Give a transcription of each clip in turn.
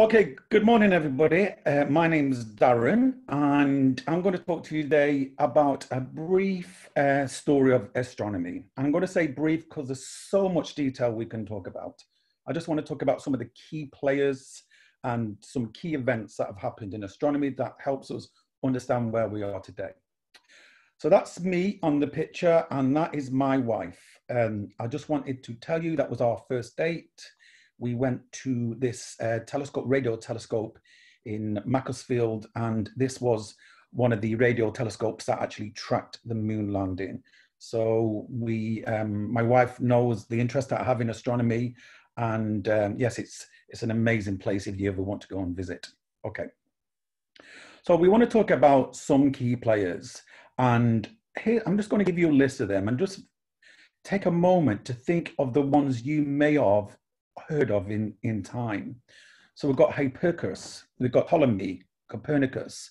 Okay, good morning, everybody. Uh, my name is Darren, and I'm going to talk to you today about a brief uh, story of astronomy. I'm going to say brief because there's so much detail we can talk about. I just want to talk about some of the key players and some key events that have happened in astronomy that helps us understand where we are today. So that's me on the picture, and that is my wife. Um, I just wanted to tell you that was our first date we went to this uh, telescope, radio telescope in Macclesfield, and this was one of the radio telescopes that actually tracked the moon landing. So we, um, my wife knows the interest that I have in astronomy, and um, yes, it's it's an amazing place if you ever want to go and visit. Okay. So we want to talk about some key players, and here I'm just going to give you a list of them, and just take a moment to think of the ones you may have heard of in, in time. So we've got Hipparchus, we've got Ptolemy, Copernicus,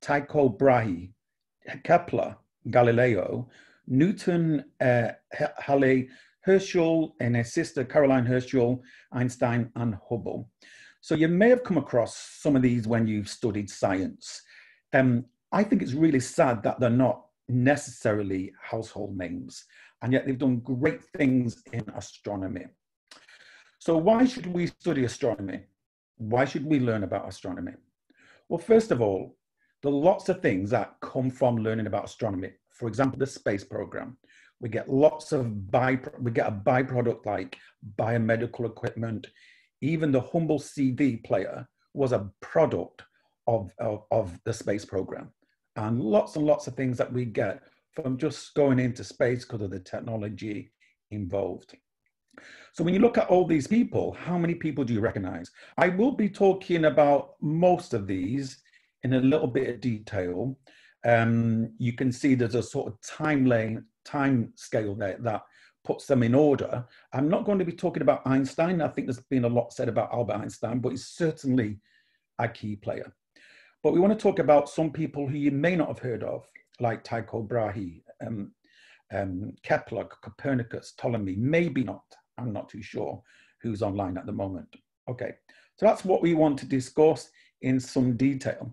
Tycho Brahe, Kepler, Galileo, Newton, uh, Halley, Herschel, and his sister Caroline Herschel, Einstein, and Hubble. So you may have come across some of these when you've studied science. Um, I think it's really sad that they're not necessarily household names, and yet they've done great things in astronomy. So why should we study astronomy? Why should we learn about astronomy? Well, first of all, there are lots of things that come from learning about astronomy. For example, the space program. We get lots of by we get a byproduct like biomedical equipment. Even the humble CD player was a product of, of, of the space program. And lots and lots of things that we get from just going into space because of the technology involved. So when you look at all these people, how many people do you recognize? I will be talking about most of these in a little bit of detail. Um, you can see there's a sort of time lane, time scale there that puts them in order. I'm not going to be talking about Einstein. I think there's been a lot said about Albert Einstein, but he's certainly a key player. But we want to talk about some people who you may not have heard of, like Tycho Brahe, um, um, Kepler, Copernicus, Ptolemy, maybe not. I'm not too sure who's online at the moment. Okay, so that's what we want to discuss in some detail.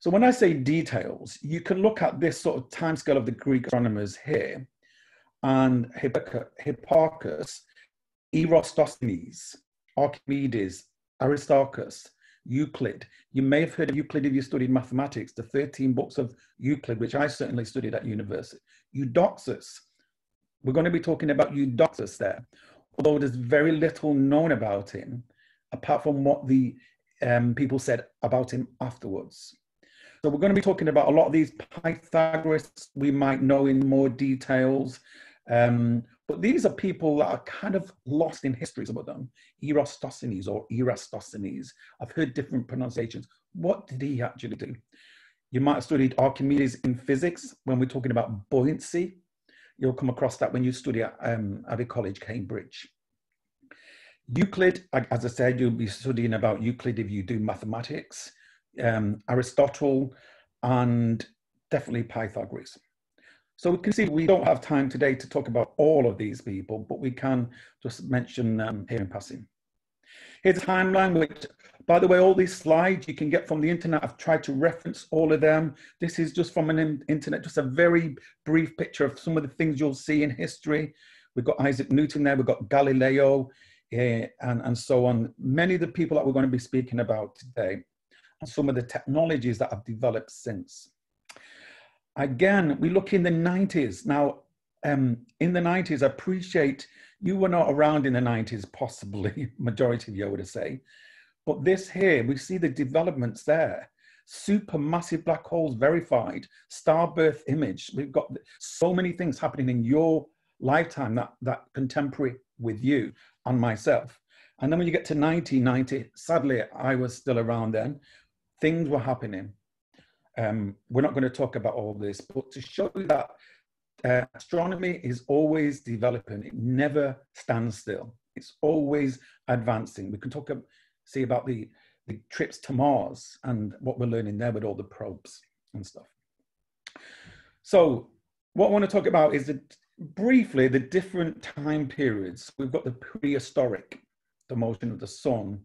So when I say details, you can look at this sort of timescale of the Greek astronomers here, and Hipparchus, Eratosthenes, Archimedes, Aristarchus, Euclid. You may have heard of Euclid if you studied mathematics, the 13 books of Euclid, which I certainly studied at university. Eudoxus. We're going to be talking about Eudoxus there although there's very little known about him, apart from what the um, people said about him afterwards. So we're going to be talking about a lot of these Pythagoras we might know in more details. Um, but these are people that are kind of lost in histories about them. Eratosthenes or Erastosthenes. I've heard different pronunciations. What did he actually do? You might have studied Archimedes in physics when we're talking about buoyancy. You'll come across that when you study at um, Abbey College, Cambridge. Euclid, as I said, you'll be studying about Euclid if you do mathematics, um, Aristotle, and definitely Pythagoras. So we can see we don't have time today to talk about all of these people, but we can just mention um, here in passing. Here's a timeline, which, by the way, all these slides you can get from the internet. I've tried to reference all of them. This is just from an internet, just a very brief picture of some of the things you'll see in history. We've got Isaac Newton there, we've got Galileo, uh, and, and so on. Many of the people that we're going to be speaking about today, and some of the technologies that have developed since. Again, we look in the 90s. Now, um, in the 90s, I appreciate you were not around in the 90s, possibly, majority of you, I would say. But this here, we see the developments there. Supermassive black holes verified, star birth image. We've got so many things happening in your lifetime that, that contemporary with you and myself. And then when you get to 1990, sadly, I was still around then, things were happening. Um, we're not going to talk about all this, but to show you that uh, astronomy is always developing. It never stands still. It's always advancing. We can talk, see about the, the trips to Mars and what we're learning there with all the probes and stuff. So what I want to talk about is that briefly the different time periods. We've got the prehistoric, the motion of the sun,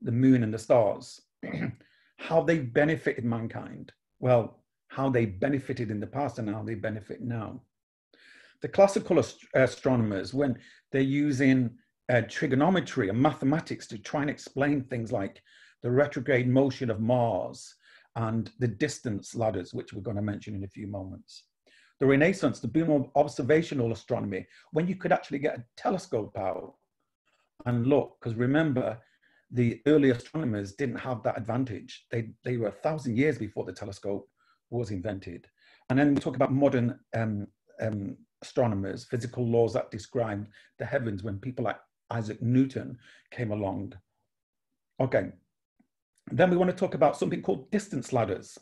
the moon and the stars, how they benefited mankind. Well, how they benefited in the past and how they benefit now. The classical ast astronomers, when they're using uh, trigonometry and mathematics to try and explain things like the retrograde motion of Mars and the distance ladders, which we're going to mention in a few moments. The Renaissance, the boom of observational astronomy, when you could actually get a telescope out and look, because remember, the early astronomers didn't have that advantage. They, they were a thousand years before the telescope was invented. And then we talk about modern um, um, astronomers, physical laws that describe the heavens when people like Isaac Newton came along. Okay, then we want to talk about something called distance ladders.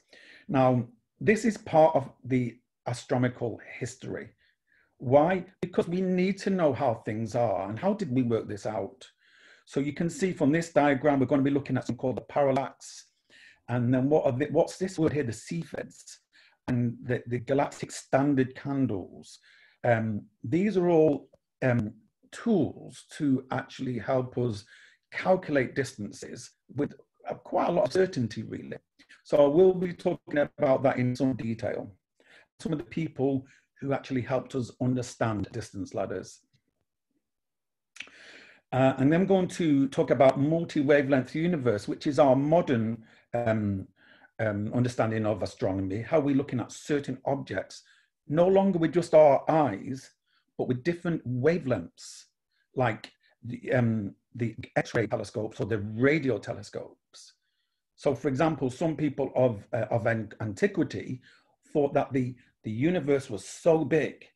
Now, this is part of the astronomical history. Why? Because we need to know how things are and how did we work this out? So you can see from this diagram, we're going to be looking at something called the parallax. And then what the, what's this word here, the Cepheids and the, the galactic standard candles. Um, these are all um, tools to actually help us calculate distances with quite a lot of certainty, really. So we'll be talking about that in some detail. Some of the people who actually helped us understand distance ladders. Uh, and then I'm going to talk about multi-wavelength universe, which is our modern um, um, understanding of astronomy, how we're looking at certain objects, no longer with just our eyes, but with different wavelengths, like the, um, the X-ray telescopes or the radio telescopes. So for example, some people of, uh, of antiquity thought that the, the universe was so big,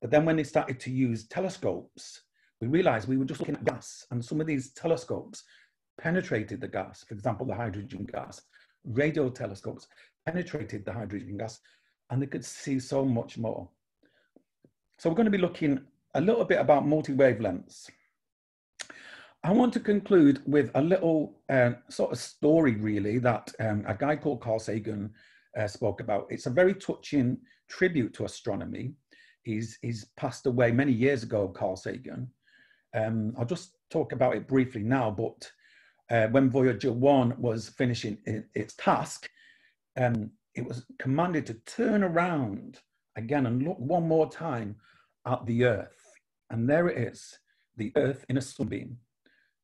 but then when they started to use telescopes, we realized we were just looking at gas and some of these telescopes penetrated the gas, for example, the hydrogen gas. Radio telescopes penetrated the hydrogen gas and they could see so much more. So we're going to be looking a little bit about multi-wavelengths. I want to conclude with a little uh, sort of story, really, that um, a guy called Carl Sagan uh, spoke about. It's a very touching tribute to astronomy. He's, he's passed away many years ago, Carl Sagan. Um, I'll just talk about it briefly now, but uh, when Voyager 1 was finishing its task, um, it was commanded to turn around again and look one more time at the Earth. And there it is, the Earth in a sunbeam.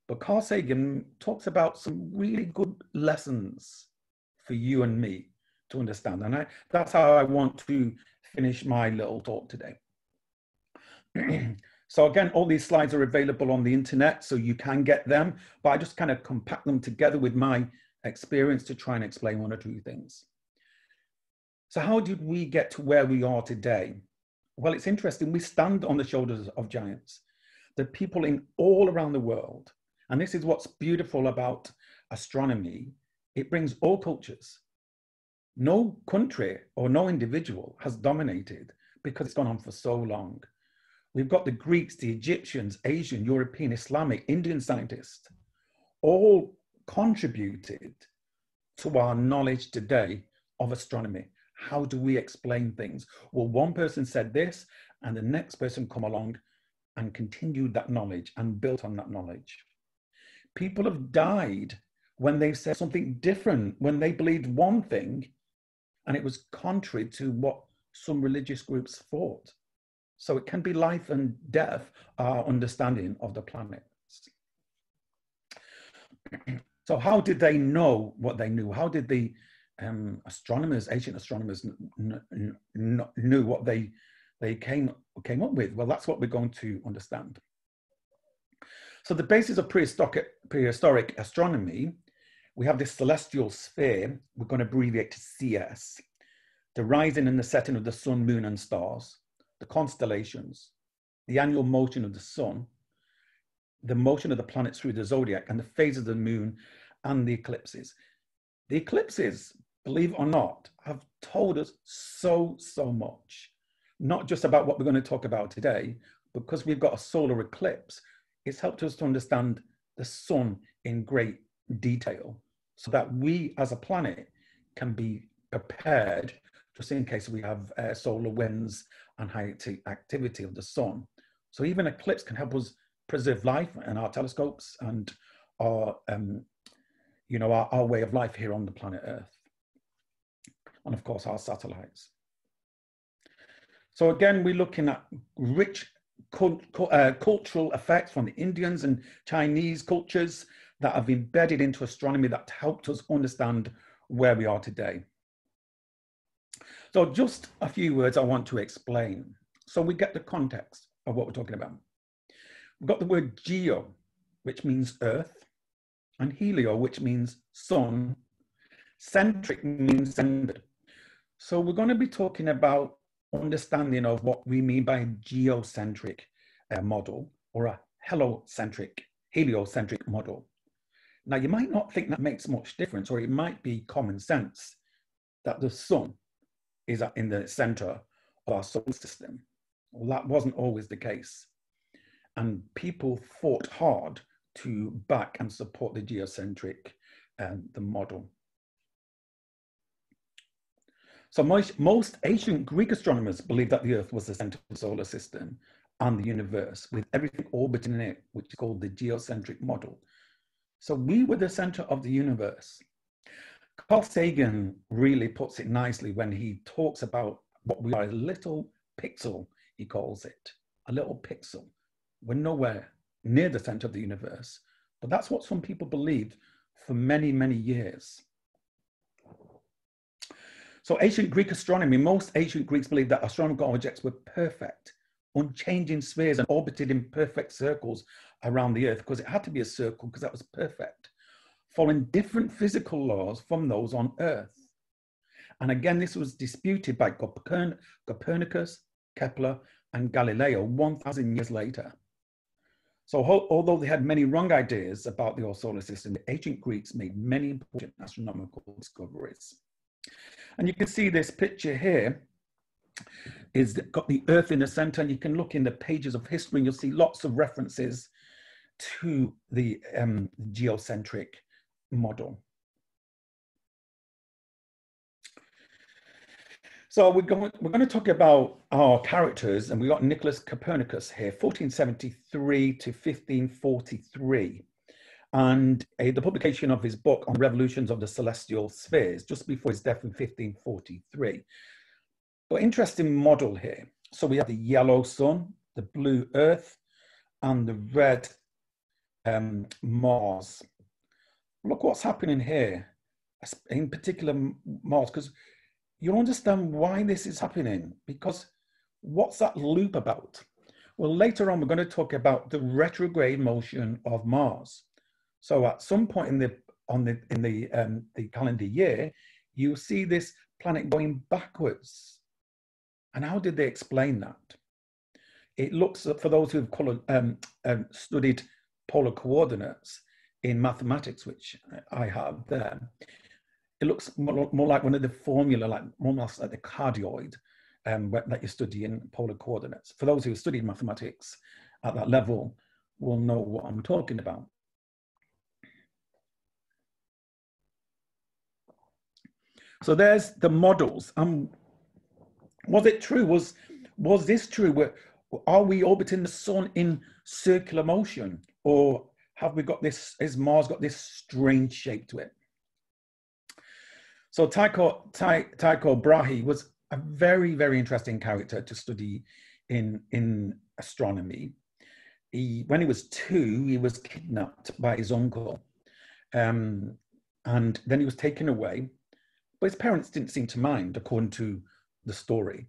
But Carl Sagan talks about some really good lessons for you and me to understand. And I, that's how I want to finish my little talk today. so again, all these slides are available on the internet, so you can get them, but I just kind of compact them together with my experience to try and explain one or two things. So how did we get to where we are today? Well, it's interesting. We stand on the shoulders of giants. The people in all around the world and this is what's beautiful about astronomy. It brings all cultures. No country or no individual has dominated because it's gone on for so long. We've got the Greeks, the Egyptians, Asian, European, Islamic, Indian scientists, all contributed to our knowledge today of astronomy. How do we explain things? Well, one person said this, and the next person come along and continued that knowledge and built on that knowledge. People have died when they said something different, when they believed one thing and it was contrary to what some religious groups thought. So it can be life and death, our understanding of the planet. so how did they know what they knew? How did the um, astronomers, ancient astronomers, knew what they they came came up with? Well, that's what we're going to understand. So the basis of prehistoric, prehistoric astronomy, we have this celestial sphere, we're going to abbreviate to CS, the rising and the setting of the sun, moon, and stars, the constellations, the annual motion of the sun, the motion of the planets through the zodiac, and the phases of the moon and the eclipses. The eclipses, believe it or not, have told us so, so much. Not just about what we're going to talk about today, because we've got a solar eclipse, it's helped us to understand the sun in great detail so that we as a planet can be prepared just in case we have uh, solar winds and high activity of the sun. So even eclipse can help us preserve life and our telescopes and our um, you know, our, our way of life here on the planet Earth. And of course, our satellites. So again, we're looking at rich uh, cultural effects from the Indians and Chinese cultures that have embedded into astronomy that helped us understand where we are today. So just a few words I want to explain. So we get the context of what we're talking about. We've got the word geo, which means earth, and helio, which means sun. Centric means centered. So we're going to be talking about understanding of what we mean by geocentric uh, model or a heliocentric, heliocentric model. Now, you might not think that makes much difference, or it might be common sense that the sun is in the center of our solar system. Well, that wasn't always the case. And people fought hard to back and support the geocentric um, the model. So most, most ancient Greek astronomers believed that the Earth was the center of the solar system and the universe, with everything orbiting in it, which is called the geocentric model. So we were the center of the universe. Carl Sagan really puts it nicely when he talks about what we are a little pixel, he calls it, a little pixel. We're nowhere near the center of the universe, but that's what some people believed for many, many years. So ancient Greek astronomy, most ancient Greeks believed that astronomical objects were perfect, unchanging spheres and orbited in perfect circles around the Earth because it had to be a circle because that was perfect, following different physical laws from those on Earth. And again, this was disputed by Copernicus, Kepler, and Galileo 1,000 years later. So although they had many wrong ideas about the solar system, the ancient Greeks made many important astronomical discoveries. And you can see this picture here is got the earth in the center and you can look in the pages of history and you'll see lots of references to the um, geocentric model. So we're going, we're going to talk about our characters and we got Nicholas Copernicus here, 1473 to 1543 and the publication of his book on revolutions of the celestial spheres just before his death in 1543. But interesting model here. So we have the yellow sun, the blue earth, and the red um, Mars. Look what's happening here, in particular Mars, because you'll understand why this is happening, because what's that loop about? Well, later on, we're going to talk about the retrograde motion of Mars. So at some point in the on the in the um, the calendar year, you see this planet going backwards. And how did they explain that? It looks for those who've color, um, um, studied polar coordinates in mathematics, which I have there. It looks more, more like one of the formula, like almost like the cardioid um, that you study in polar coordinates. For those who have studied mathematics at that level, will know what I'm talking about. So there's the models. Um, was it true? Was was this true? Were, Are we orbiting the sun in circular motion, or have we got this? Has Mars got this strange shape to it? So Tycho, Ty, Tycho Brahe was a very very interesting character to study in in astronomy. He, when he was two, he was kidnapped by his uncle, um, and then he was taken away but his parents didn't seem to mind, according to the story.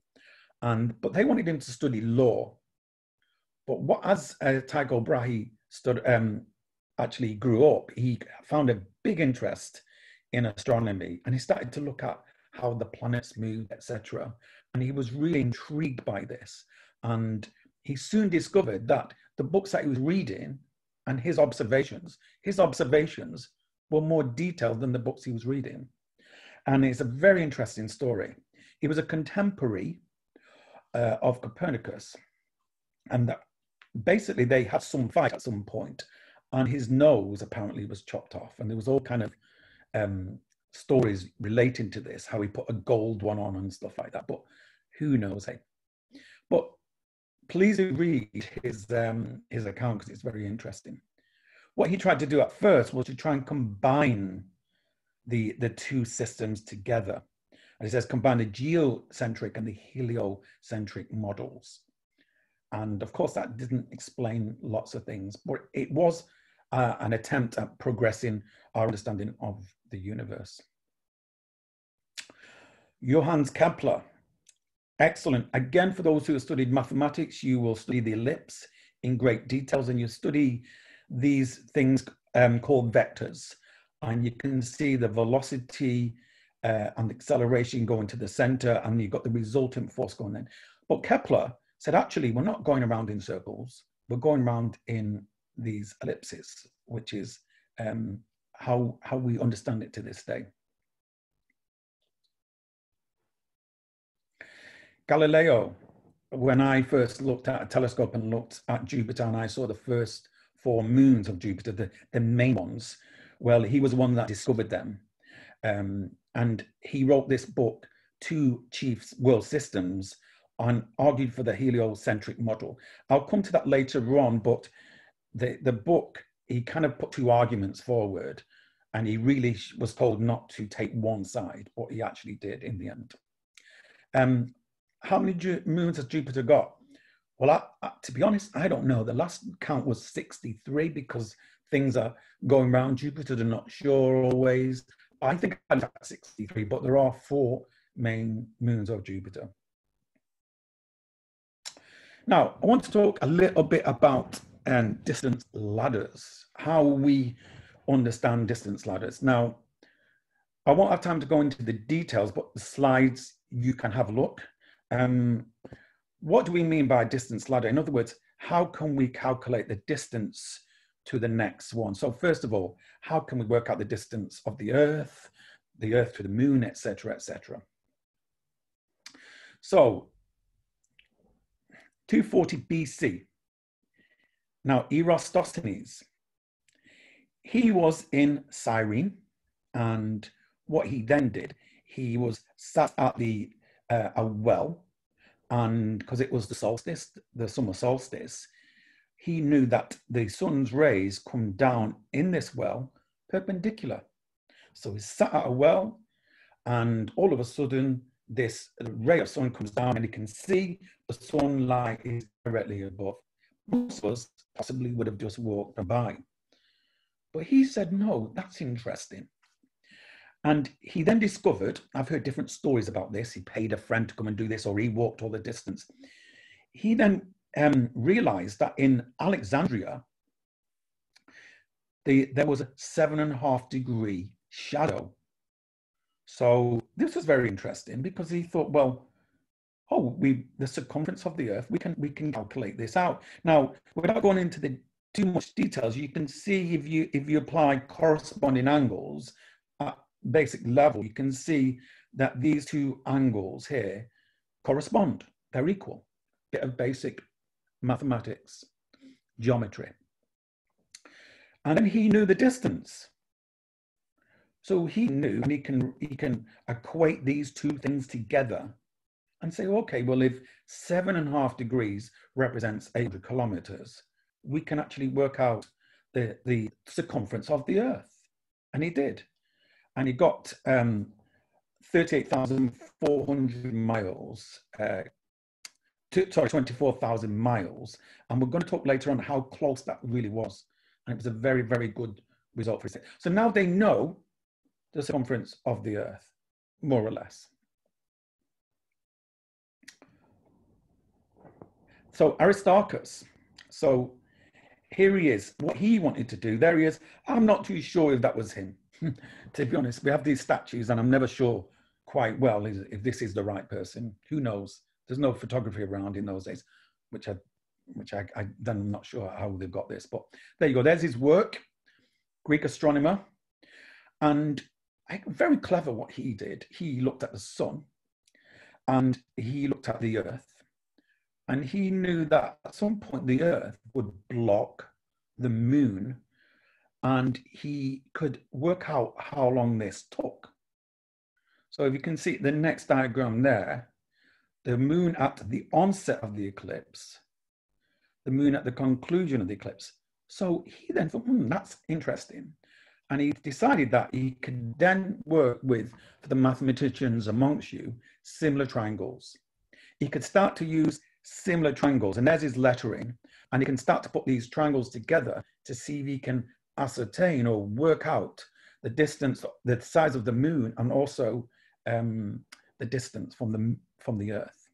And but they wanted him to study law. But what as uh, Tycho Brahe stud, um, actually grew up, he found a big interest in astronomy, and he started to look at how the planets moved, etc. And he was really intrigued by this. And he soon discovered that the books that he was reading and his observations, his observations were more detailed than the books he was reading. And it's a very interesting story. He was a contemporary uh, of Copernicus. And basically, they had some fight at some point, and his nose apparently was chopped off. And there was all kind of um, stories relating to this, how he put a gold one on and stuff like that. But who knows? Hey? But please read his um, his account because it's very interesting. What he tried to do at first was to try and combine the, the two systems together. And it says combine the geocentric and the heliocentric models. And of course, that didn't explain lots of things, but it was uh, an attempt at progressing our understanding of the universe. Johannes Kepler, excellent. Again, for those who have studied mathematics, you will study the ellipse in great details and you study these things um, called vectors. And you can see the velocity uh, and acceleration going to the center and you've got the resultant force going in. But Kepler said, actually, we're not going around in circles. We're going around in these ellipses, which is um, how, how we understand it to this day. Galileo, when I first looked at a telescope and looked at Jupiter and I saw the first four moons of Jupiter, the, the main ones, well, he was one that discovered them. Um, and he wrote this book, Two Chiefs World Systems, and argued for the heliocentric model. I'll come to that later on, but the, the book, he kind of put two arguments forward and he really was told not to take one side, but he actually did in the end. Um, how many Ju moons has Jupiter got? Well, I, I, to be honest, I don't know. The last count was 63 because things are going around Jupiter. They're not sure always. I think I'm at 63, but there are four main moons of Jupiter. Now, I want to talk a little bit about um, distance ladders, how we understand distance ladders. Now, I won't have time to go into the details, but the slides you can have a look. Um, what do we mean by distance ladder? In other words, how can we calculate the distance to the next one? So first of all, how can we work out the distance of the Earth, the Earth to the Moon, etc., etc. So 240 BC. Now Eratosthenes, he was in Cyrene, and what he then did, he was sat at the uh, a well, and because it was the solstice, the summer solstice, he knew that the sun's rays come down in this well perpendicular. So he sat at a well, and all of a sudden, this ray of sun comes down, and he can see the sunlight is directly above. Most of us possibly would have just walked by. But he said, no, that's interesting. And he then discovered, I've heard different stories about this. He paid a friend to come and do this, or he walked all the distance. He then um, realized that in Alexandria, the, there was a seven and a half degree shadow. So this was very interesting because he thought, well, oh, we the circumference of the Earth, we can we can calculate this out. Now, without going into the too much details, you can see if you if you apply corresponding angles at basic level, you can see that these two angles here correspond. They're equal. Bit of basic mathematics, geometry. And then he knew the distance. So he knew and he can, he can equate these two things together and say, okay, well, if seven and a half degrees represents 800 kilometers, we can actually work out the, the circumference of the earth. And he did and he got um, 38,400 miles, uh, to, sorry, 24,000 miles. And we're going to talk later on how close that really was. And it was a very, very good result for it. So now they know the circumference of the Earth, more or less. So Aristarchus, so here he is, what he wanted to do, there he is. I'm not too sure if that was him. to be honest, we have these statues, and I'm never sure quite well if this is the right person. Who knows? There's no photography around in those days, which I, which I, I then I'm not sure how they've got this. But there you go. There's his work, Greek astronomer, and very clever what he did. He looked at the sun, and he looked at the earth, and he knew that at some point the earth would block the moon and he could work out how long this took. So if you can see the next diagram there, the moon at the onset of the eclipse, the moon at the conclusion of the eclipse. So he then thought, hmm, that's interesting. And he decided that he could then work with, for the mathematicians amongst you, similar triangles. He could start to use similar triangles, and there's his lettering, and he can start to put these triangles together to see if he can ascertain or work out the distance, the size of the moon, and also um, the distance from the, from the Earth.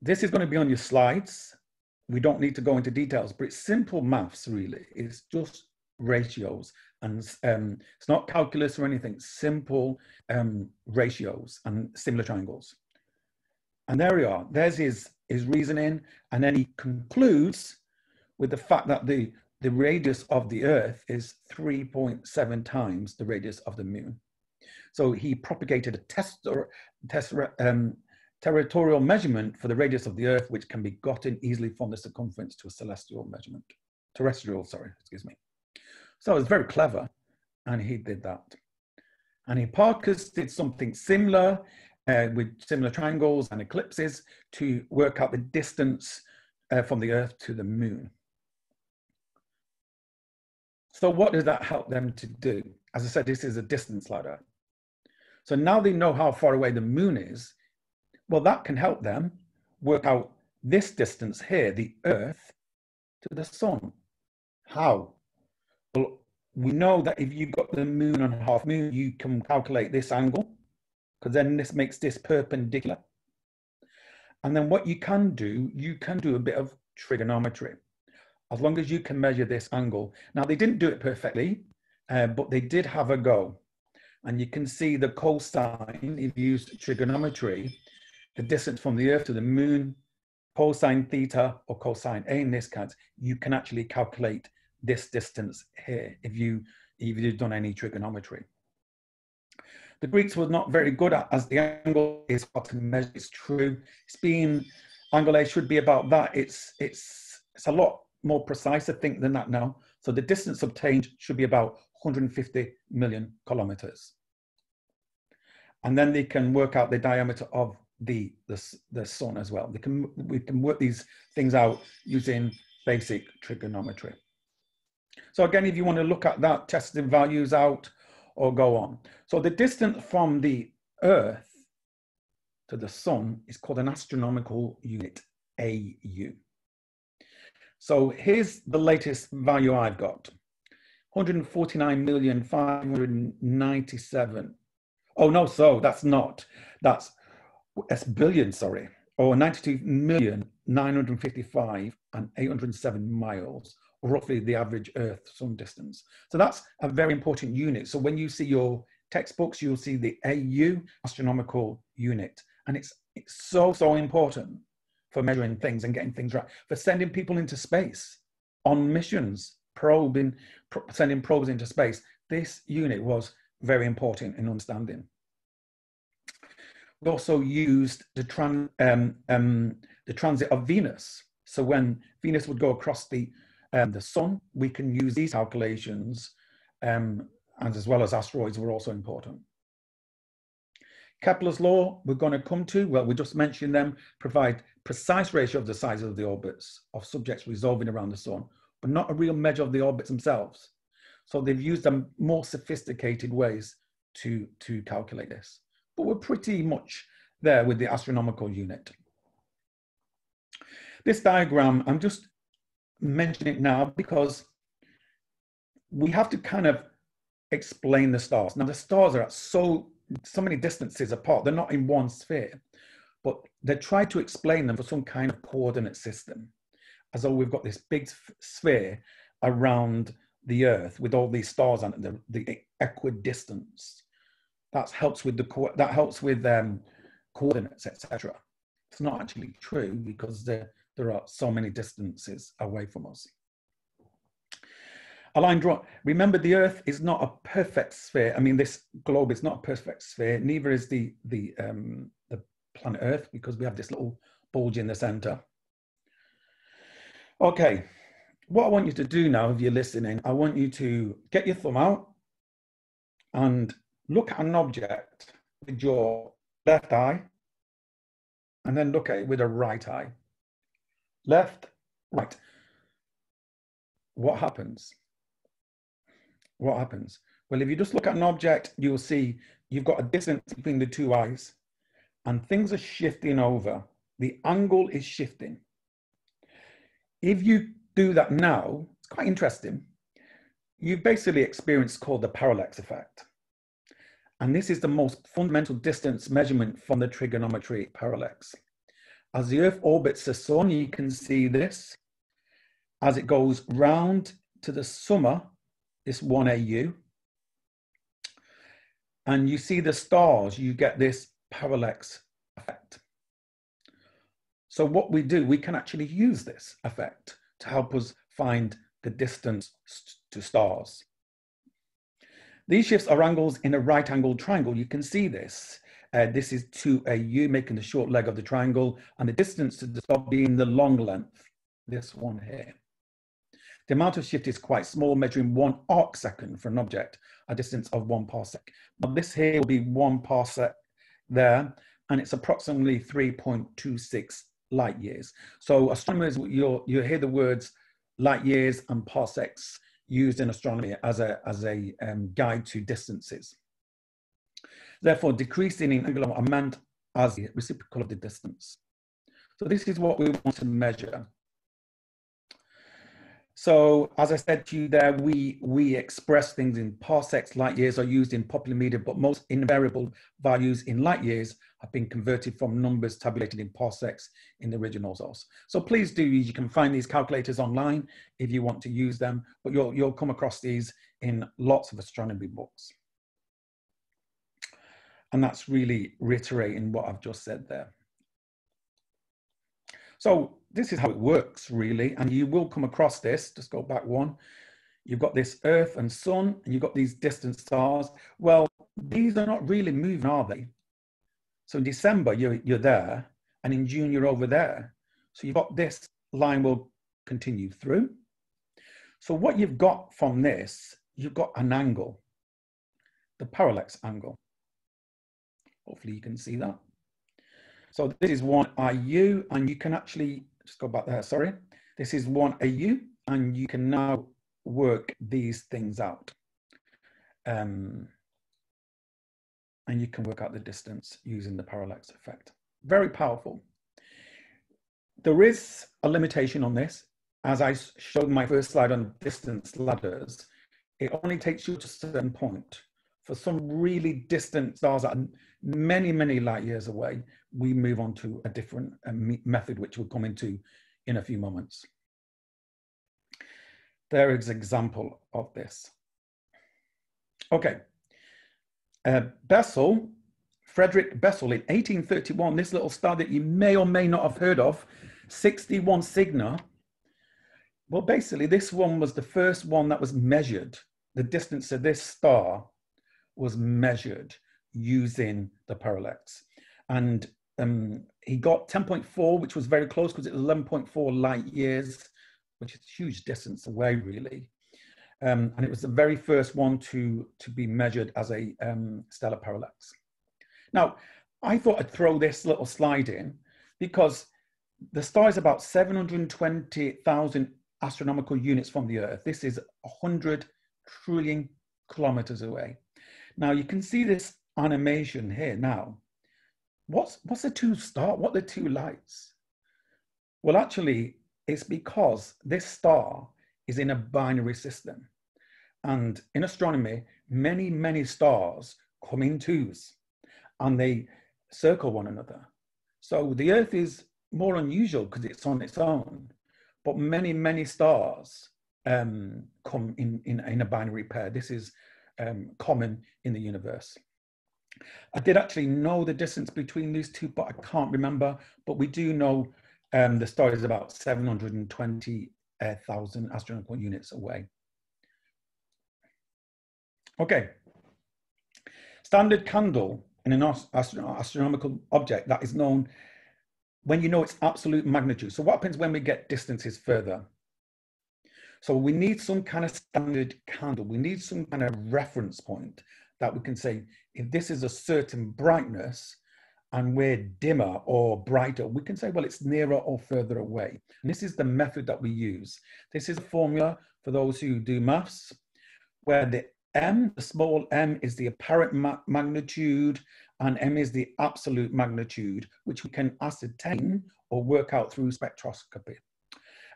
This is going to be on your slides. We don't need to go into details, but it's simple maths, really. It's just ratios and um, it's not calculus or anything, simple um, ratios and similar triangles. And there we are. There's his, his reasoning. And then he concludes with the fact that the, the radius of the Earth is 3.7 times the radius of the moon. So he propagated a test, test um, territorial measurement for the radius of the Earth, which can be gotten easily from the circumference to a celestial measurement. Terrestrial, sorry, excuse me. So it was very clever, and he did that. And Hipparchus did something similar uh, with similar triangles and eclipses to work out the distance uh, from the Earth to the Moon. So what does that help them to do? As I said, this is a distance ladder. So now they know how far away the moon is. Well, that can help them work out this distance here, the Earth to the sun. How? Well, we know that if you've got the moon and half moon, you can calculate this angle because then this makes this perpendicular. And then what you can do, you can do a bit of trigonometry as long as you can measure this angle. Now, they didn't do it perfectly, uh, but they did have a go. And you can see the cosine, if you use trigonometry, the distance from the Earth to the moon, cosine theta or cosine A in this case, you can actually calculate this distance here if you if you've done any trigonometry. The Greeks were not very good at as the angle is hard to measure. It's true. It's been angle A should be about that. It's it's it's a lot more precise, I think, than that now. So the distance obtained should be about 150 million kilometers. And then they can work out the diameter of the, the, the sun as well. They can, we can work these things out using basic trigonometry. So again, if you want to look at that, testing values out or go on. So the distance from the Earth to the sun is called an astronomical unit, AU. So here's the latest value I've got. 149,597. Oh no, so that's not. That's that's billion, sorry. Or 92,955 and 807 miles, roughly the average Earth sun distance. So that's a very important unit. So when you see your textbooks, you'll see the AU astronomical unit. And it's, it's so, so important for measuring things and getting things right, for sending people into space on missions, probing, pro sending probes into space. This unit was very important in understanding. We also used the, tran um, um, the transit of Venus. So when Venus would go across the, um, the sun, we can use these calculations um, and as well as asteroids were also important. Kepler's law we're going to come to, well, we just mentioned them, provide precise ratio of the size of the orbits of subjects revolving around the sun, but not a real measure of the orbits themselves. So they've used them more sophisticated ways to, to calculate this. But we're pretty much there with the astronomical unit. This diagram, I'm just mentioning it now because we have to kind of explain the stars. Now the stars are at so so many distances apart. They're not in one sphere, but they try to explain them for some kind of coordinate system, as though we've got this big sphere around the Earth with all these stars on the, the equidistance. That helps with the that helps with um, coordinates, etc. It's not actually true because there there are so many distances away from us. A line drawn. Remember, the Earth is not a perfect sphere. I mean, this globe is not a perfect sphere. Neither is the the um, the planet Earth because we have this little bulge in the center. Okay, what I want you to do now, if you're listening, I want you to get your thumb out and look at an object with your left eye, and then look at it with a right eye. Left, right. What happens? what happens? Well, if you just look at an object, you'll see you've got a distance between the two eyes and things are shifting over. The angle is shifting. If you do that now, it's quite interesting. You've basically experienced called the parallax effect. And this is the most fundamental distance measurement from the trigonometry parallax. As the Earth orbits the sun, you can see this. As it goes round to the summer, this 1 AU, and you see the stars, you get this parallax. So what we do, we can actually use this effect to help us find the distance to stars. These shifts are angles in a right angled triangle. You can see this. Uh, this is 2AU, making the short leg of the triangle, and the distance to the star being the long length, this one here. The amount of shift is quite small, measuring one arc second for an object, a distance of one parsec. Now this here will be one parsec there, and it's approximately 3.26 light years. So astronomers, you'll, you'll hear the words light years and parsecs used in astronomy as a, as a um, guide to distances. Therefore, decreasing in angular amount as the reciprocal of the distance. So this is what we want to measure. So as I said to you there, we, we express things in parsecs, light years are used in popular media, but most invariable values in light years have been converted from numbers tabulated in parsecs in the original source. So please do, you can find these calculators online if you want to use them, but you'll, you'll come across these in lots of astronomy books. And that's really reiterating what I've just said there. So this is how it works really, and you will come across this, just go back one. You've got this Earth and Sun, and you've got these distant stars. Well, these are not really moving, are they? So in December, you're, you're there, and in June, you're over there. So you've got this line will continue through. So what you've got from this, you've got an angle, the parallax angle. Hopefully you can see that. So this is one IU, and you can actually, just go back there, sorry. This is one AU, and you can now work these things out. Um, and you can work out the distance using the parallax effect. Very powerful. There is a limitation on this. As I showed my first slide on distance ladders, it only takes you to a certain point. For some really distant stars that are many, many light years away, we move on to a different uh, method, which we'll come into in a few moments. There is an example of this. Okay, uh, Bessel, Frederick Bessel in 1831, this little star that you may or may not have heard of, 61 Cygni. Well, basically, this one was the first one that was measured. The distance of this star was measured using the parallax. And um, he got 10.4, which was very close because it was 11.4 light years, which is a huge distance away, really. Um, and it was the very first one to, to be measured as a um, stellar parallax. Now, I thought I'd throw this little slide in because the star is about 720,000 astronomical units from the Earth. This is 100 trillion kilometers away. Now, you can see this animation here now. What's, what's the two star? What are the two lights? Well, actually, it's because this star is in a binary system. And in astronomy, many, many stars come in twos and they circle one another. So the Earth is more unusual because it's on its own, but many, many stars um, come in, in, in, a binary pair. This is um, common in the universe. I did actually know the distance between these two, but I can't remember. But we do know um, the star is about 720 thousand astronomical units away. Okay. Standard candle in an astronomical object that is known when you know its absolute magnitude. So what happens when we get distances further? So we need some kind of standard candle. We need some kind of reference point that we can say, if this is a certain brightness, and we're dimmer or brighter, we can say, well, it's nearer or further away. And this is the method that we use. This is a formula for those who do maths. where the m, the small m, is the apparent ma magnitude, and m is the absolute magnitude, which we can ascertain or work out through spectroscopy.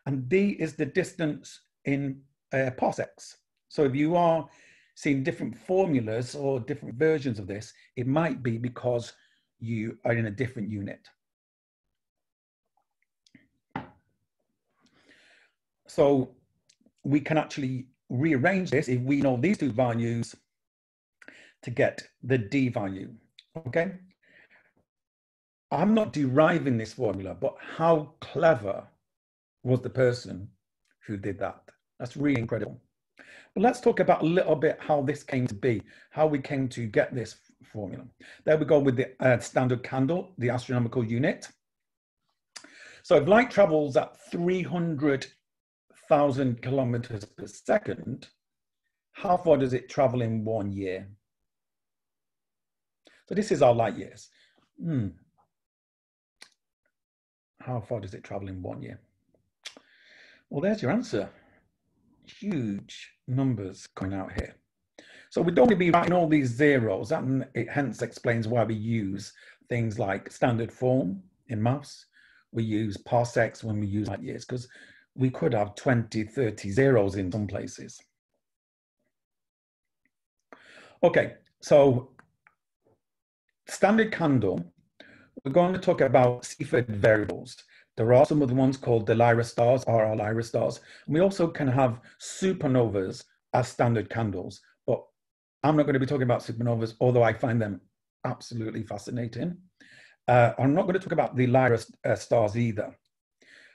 And d is the distance in uh, parsecs. So if you are seeing different formulas or different versions of this, it might be because you are in a different unit. So we can actually rearrange this if we know these two values to get the D value, okay? I'm not deriving this formula, but how clever was the person who did that? That's really incredible. But let's talk about a little bit how this came to be, how we came to get this formula. There we go with the uh, standard candle, the astronomical unit. So if light travels at 300,000 kilometers per second, how far does it travel in one year? So this is our light years. Hmm. How far does it travel in one year? Well, there's your answer huge numbers coming out here. So we don't want to be writing all these zeros, and it hence explains why we use things like standard form in maths. We use parsecs when we use light years, because we could have 20, 30 zeros in some places. Okay, so standard candle, we're going to talk about Cepheid variables. There are some of the ones called the Lyra stars, or RR Lyra stars. And we also can have supernovas as standard candles, but I'm not going to be talking about supernovas, although I find them absolutely fascinating. Uh, I'm not going to talk about the Lyra uh, stars either.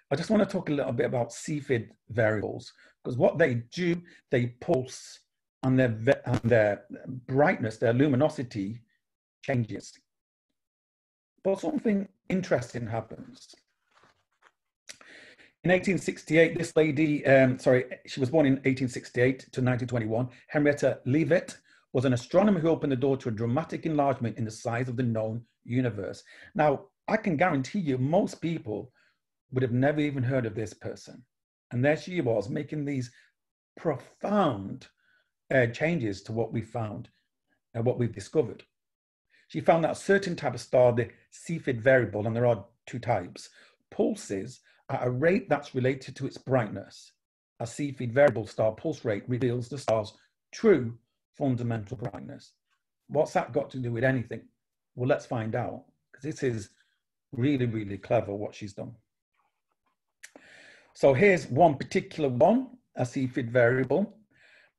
I just want to talk a little bit about Cepheid variables, because what they do, they pulse and their, and their brightness, their luminosity changes. But something interesting happens. In 1868, this lady, um, sorry, she was born in 1868 to 1921. Henrietta Leavitt was an astronomer who opened the door to a dramatic enlargement in the size of the known universe. Now, I can guarantee you, most people would have never even heard of this person. And there she was making these profound uh, changes to what we found and what we've discovered. She found that a certain type of star, the Cepheid variable, and there are two types, pulses at a rate that's related to its brightness. A Cepheid variable star pulse rate reveals the star's true fundamental brightness. What's that got to do with anything? Well, let's find out, because this is really, really clever what she's done. So here's one particular one, a Cepheid variable.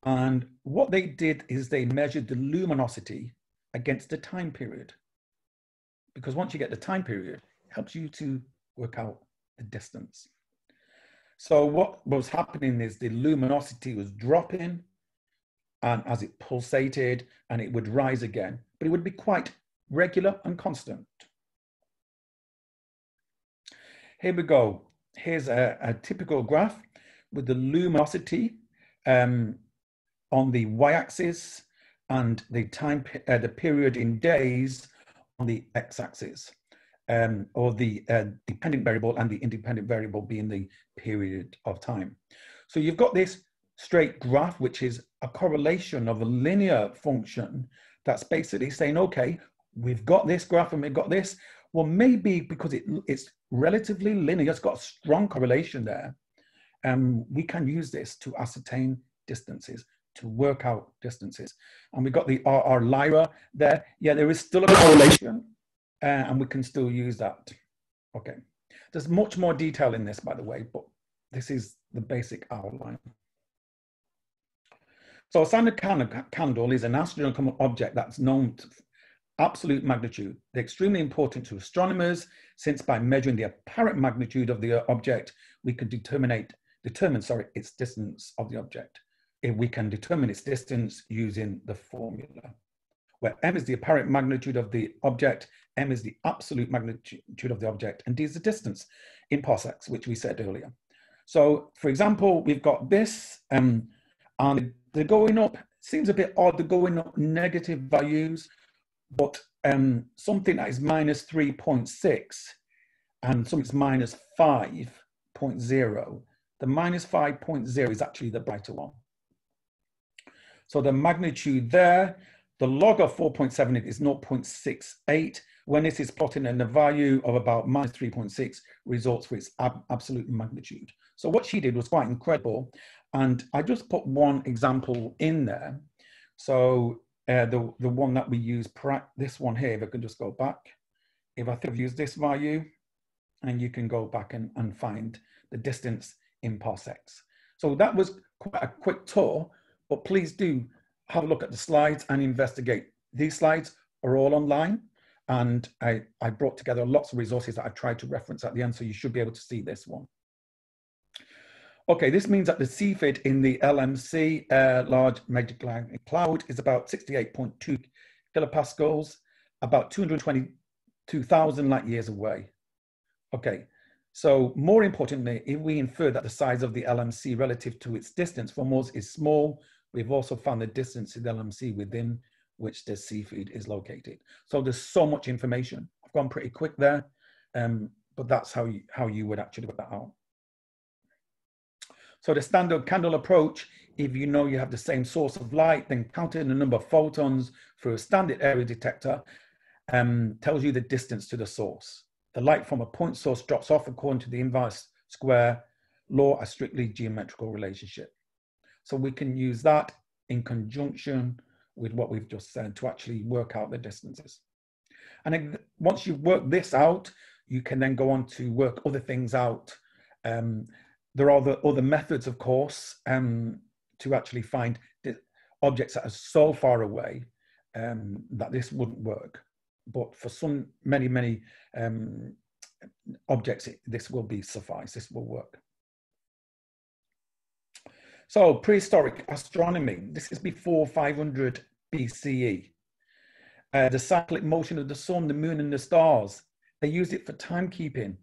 And what they did is they measured the luminosity against the time period. Because once you get the time period, it helps you to work out the distance. So what was happening is the luminosity was dropping and as it pulsated and it would rise again, but it would be quite regular and constant. Here we go. Here's a, a typical graph with the luminosity um, on the y-axis and the time, uh, the period in days on the x-axis um, or the uh, dependent variable and the independent variable being the period of time. So you've got this straight graph, which is a correlation of a linear function that's basically saying, okay, we've got this graph and we've got this. Well, maybe because it, it's relatively linear, it's got a strong correlation there. Um, we can use this to ascertain distances, to work out distances. And we've got the RR Lyra there. Yeah, there is still a correlation uh, and we can still use that. Okay, there's much more detail in this, by the way, but this is the basic outline. So a standard candle is an astronomical object that's known to absolute magnitude. They're extremely important to astronomers since by measuring the apparent magnitude of the object, we can determine, determine sorry, its distance of the object. If we can determine its distance using the formula where m is the apparent magnitude of the object, m is the absolute magnitude of the object, and d is the distance in parsecs, which we said earlier. So, for example, we've got this, um, and they're going up, seems a bit odd, they're going up negative values, but um, something that is minus 3.6 and something's minus 5.0, the minus 5.0 is actually the brighter one. So the magnitude there, the log of 4.7 is 0.68. When this is plotted in a value of about minus 3.6 results for its ab absolute magnitude. So what she did was quite incredible. And I just put one example in there. So uh, the, the one that we use, this one here, if I can just go back. If I think I've used this value, and you can go back and, and find the distance in parsecs. So that was quite a quick tour, but please do have a look at the slides and investigate. These slides are all online and I, I brought together lots of resources that I've tried to reference at the end, so you should be able to see this one. Okay, this means that the Cepheid in the LMC, uh, Large Magellanic Cloud, is about 68.2 kiloparsecs, about 222,000 light years away. Okay, so more importantly, if we infer that the size of the LMC relative to its distance from us is small, we've also found the distance to the LMC within which the Cepheid is located. So there's so much information. I've gone pretty quick there, um, but that's how you, how you would actually put that out. So the standard candle approach, if you know you have the same source of light, then counting the number of photons through a standard area detector um, tells you the distance to the source. The light from a point source drops off according to the inverse square law, a strictly geometrical relationship. So we can use that in conjunction with what we've just said to actually work out the distances. And once you've worked this out, you can then go on to work other things out. Um, there are the other methods, of course, um, to actually find objects that are so far away um, that this wouldn't work. But for some, many, many um, objects, this will be suffice, this will work. So prehistoric astronomy, this is before 500 BCE. Uh, the cyclic motion of the sun, the moon and the stars, they used it for timekeeping,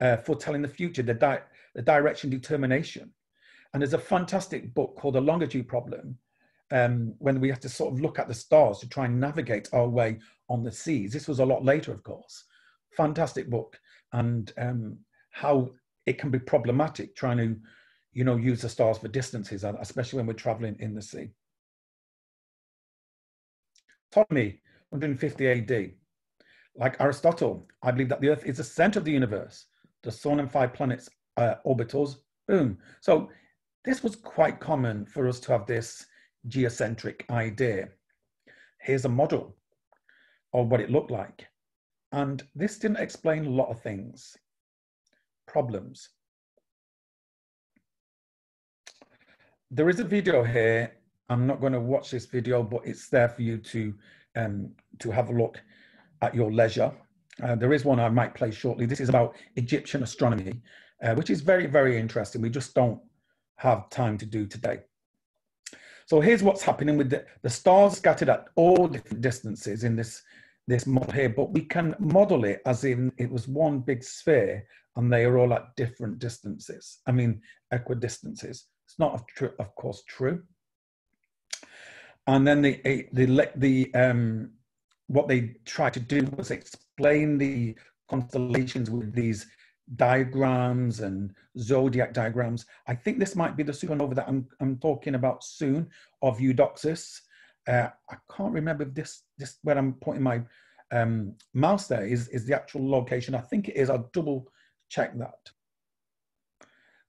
uh, for telling the future, the, di the direction determination. And there's a fantastic book called The Longitude Problem, um, when we have to sort of look at the stars to try and navigate our way on the seas. This was a lot later, of course. Fantastic book, and um, how it can be problematic trying to you know, use the stars for distances, especially when we're traveling in the sea. Ptolemy, 150 AD. Like Aristotle, I believe that the Earth is the center of the universe. The sun and five planets uh, orbitals, boom. So this was quite common for us to have this geocentric idea. Here's a model of what it looked like. And this didn't explain a lot of things. Problems. There is a video here. I'm not going to watch this video, but it's there for you to um, to have a look at your leisure. Uh, there is one I might play shortly. This is about Egyptian astronomy, uh, which is very, very interesting. We just don't have time to do today. So here's what's happening with the, the stars scattered at all different distances in this, this model here, but we can model it as in it was one big sphere and they are all at different distances. I mean, equidistances. It's not, of course, true. And then the the the um, what they tried to do was explain the constellations with these diagrams and zodiac diagrams. I think this might be the supernova that I'm, I'm talking about soon of Eudoxus. Uh, I can't remember if this, this where I'm pointing my um, mouse there is, is the actual location. I think it is. I'll double check that.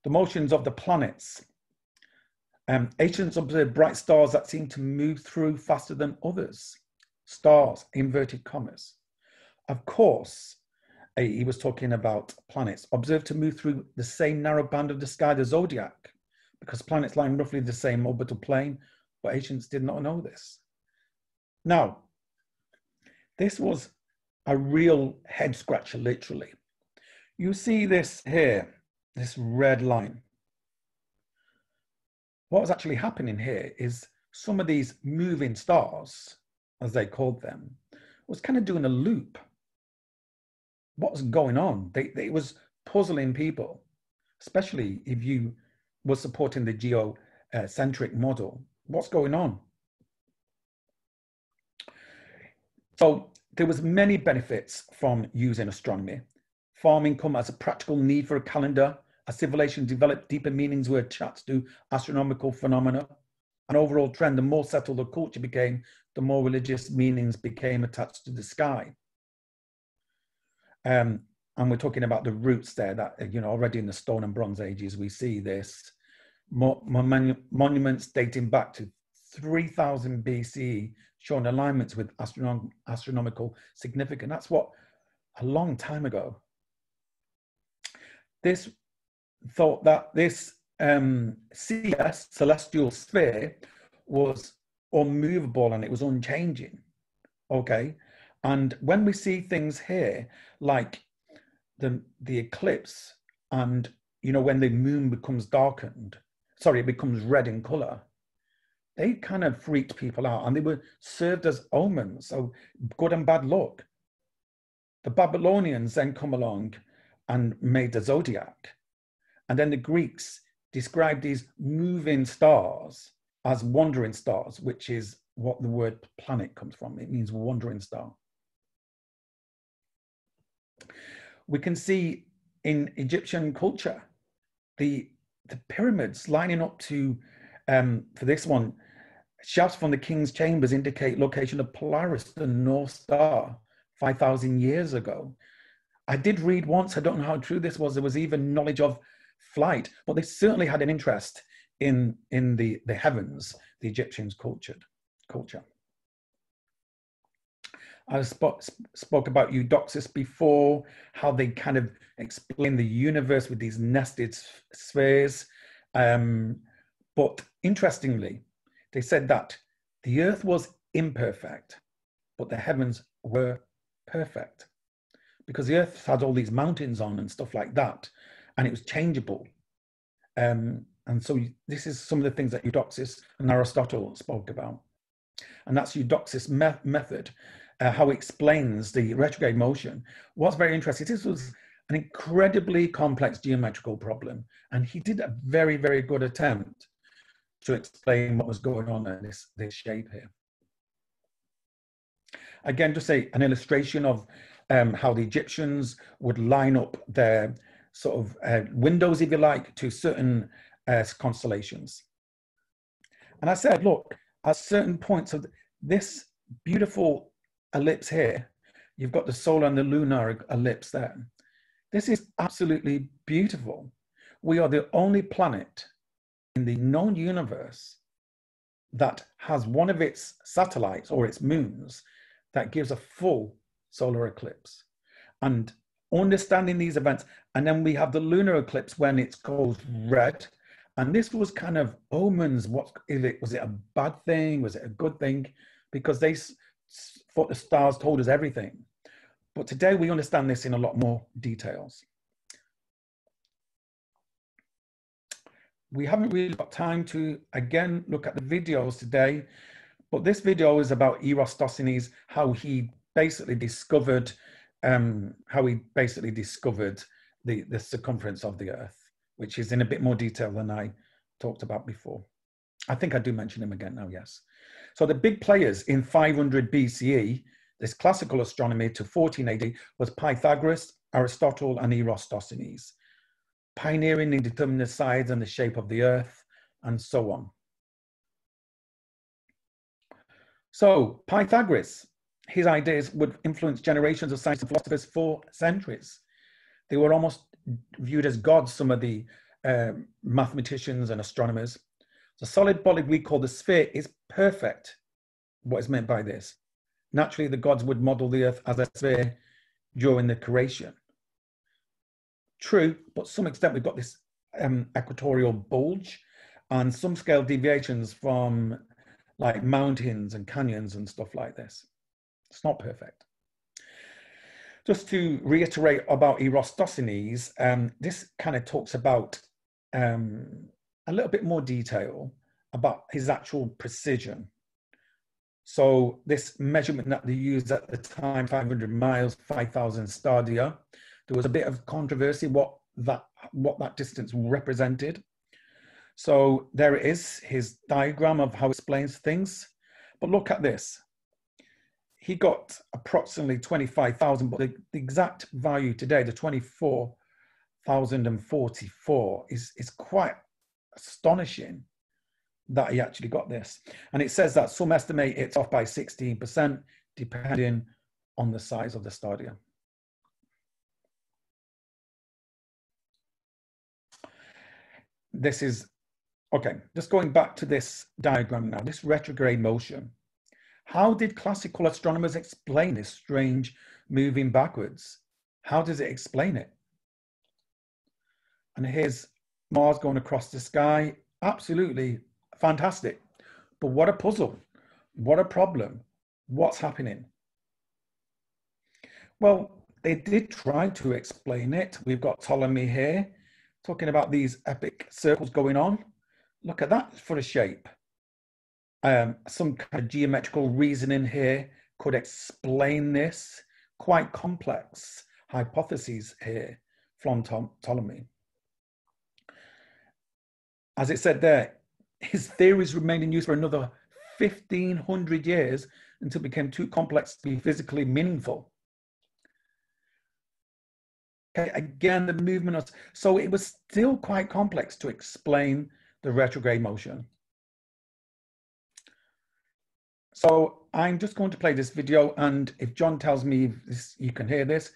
The motions of the planets. Um, Asians observed bright stars that seemed to move through faster than others. Stars, inverted commas. Of course, he was talking about planets observed to move through the same narrow band of the sky, the zodiac, because planets lie in roughly the same orbital plane, but ancients did not know this. Now, this was a real head scratcher, literally. You see this here, this red line what was actually happening here is some of these moving stars, as they called them, was kind of doing a loop. What was going on? They, they, it was puzzling people, especially if you were supporting the geocentric model. What's going on? So there was many benefits from using astronomy. Farming come as a practical need for a calendar as civilization developed deeper meanings were attached to astronomical phenomena. an overall trend, the more settled the culture became, the more religious meanings became attached to the sky. Um, and we're talking about the roots there that, you know, already in the Stone and Bronze Ages, we see this mo mon monuments dating back to 3000 BCE showing alignments with astronom astronomical significance. That's what a long time ago. This thought that this um, CS, celestial sphere, was unmovable and it was unchanging. Okay. And when we see things here, like the, the eclipse and, you know, when the moon becomes darkened, sorry, it becomes red in color, they kind of freaked people out and they were served as omens. So good and bad luck. The Babylonians then come along and made the zodiac. And then the Greeks described these moving stars as wandering stars, which is what the word planet comes from. It means wandering star. We can see in Egyptian culture the, the pyramids lining up to, um, for this one, shafts from the king's chambers indicate location of Polaris, the North Star, 5,000 years ago. I did read once, I don't know how true this was, there was even knowledge of flight, but they certainly had an interest in, in the, the heavens, the Egyptians cultured, culture. I spoke, spoke about Eudoxus before, how they kind of explain the universe with these nested spheres. Um, but interestingly, they said that the earth was imperfect, but the heavens were perfect. Because the earth had all these mountains on and stuff like that, and it was changeable. Um, and so this is some of the things that Eudoxus and Aristotle spoke about. And that's Eudoxus' me method, uh, how he explains the retrograde motion. What's very interesting, this was an incredibly complex geometrical problem. And he did a very, very good attempt to explain what was going on in this, this shape here. Again, just say an illustration of um, how the Egyptians would line up their sort of uh, windows, if you like, to certain uh, constellations. And I said, look, at certain points of this beautiful ellipse here, you've got the solar and the lunar ellipse there. This is absolutely beautiful. We are the only planet in the known universe that has one of its satellites or its moons that gives a full solar eclipse. And understanding these events, and then we have the lunar eclipse when it's called red. And this was kind of omens. What is it? Was it a bad thing? Was it a good thing? Because they thought the stars told us everything. But today we understand this in a lot more details. we haven't really got time to, again, look at the videos today, but this video is about Eros Eratosthenes, how he basically discovered, um, how he basically discovered the, the circumference of the Earth, which is in a bit more detail than I talked about before. I think I do mention him again now, yes. So the big players in 500 BCE, this classical astronomy to 14 AD, was Pythagoras, Aristotle, and Eratosthenes pioneering in determining the size and the shape of the earth, and so on. So Pythagoras, his ideas would influence generations of scientists and philosophers for centuries. They were almost viewed as gods, some of the uh, mathematicians and astronomers. The solid body we call the sphere is perfect. What is meant by this? Naturally, the gods would model the earth as a sphere during the creation. True, but some extent we've got this um, equatorial bulge and some scale deviations from like mountains and canyons and stuff like this. It's not perfect. Just to reiterate about Eratosthenes, um, this kind of talks about um, a little bit more detail about his actual precision. So this measurement that they used at the time, 500 miles, 5,000 stadia, there was a bit of controversy what that what that distance represented. So there it is, his diagram of how he explains things. But look at this. He got approximately 25,000, but the, the, exact value today, the 24,044, is, is quite astonishing. that he actually got this. And it says that some estimate it's off by 16%, depending on the size of the stadia. This is, okay, just going back to this diagram now, this retrograde motion. How did classical astronomers explain this strange moving backwards? How does it explain it? And here's Mars going across the sky. Absolutely fantastic. But what a puzzle. What a problem. What's happening? Well, they did try to explain it. We've got Ptolemy here talking about these epicycles going on. Look at that for a shape. Um, some kind of geometrical reasoning here could explain this. Quite complex hypotheses here from Ptolemy. As it said there, his theories remained in use for another 1500 years until it became too complex to be physically meaningful. Okay, again, the movement of, so it was still quite complex to explain the retrograde motion. So I'm just going to play this video and if John tells me this, you can hear this,